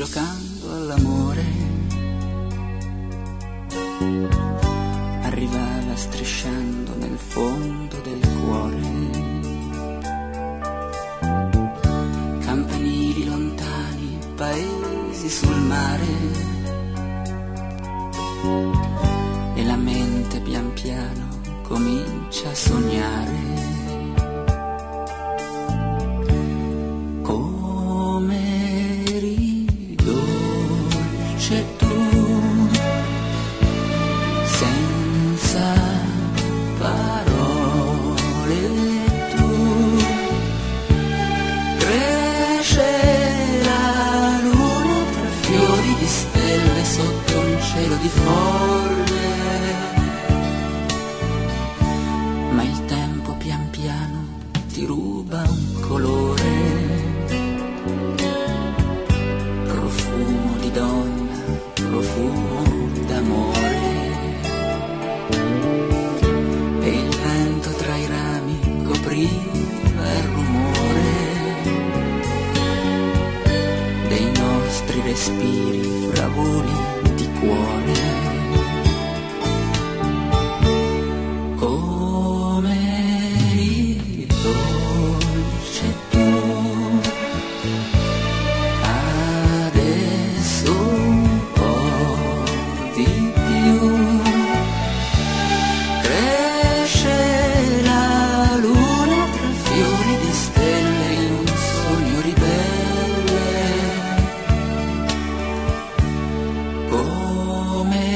giocando all'amore. Arrivava strisciando nel fondo del cuore. Campanili lontani, paesi sul mare. E la mente pian piano comincia a sognare. Di stelle sotto un cielo di folle, ma il tempo pian piano ti ruba un colore profumo di donna, profumo d'amore. E il vento tra i rami copriva il rumore dei nostri respiri 无力 comer.